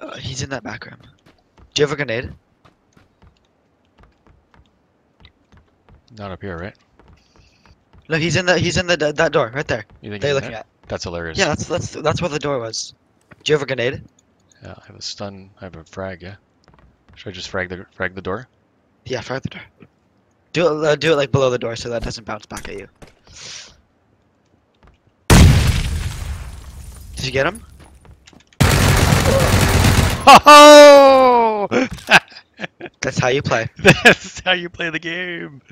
Uh, he's in that back room. Do you have a grenade? Not up here, right? No, he's in the he's in the that door right there. You think They're looking there? at. That's hilarious. Yeah, that's that's that's where the door was. Do you have a grenade? Yeah, I have a stun. I have a frag. Yeah. Should I just frag the frag the door? Yeah, frag the door. Do it uh, do it like below the door so that doesn't bounce back at you. Did you get him? Oh! That's how you play. That's how you play the game.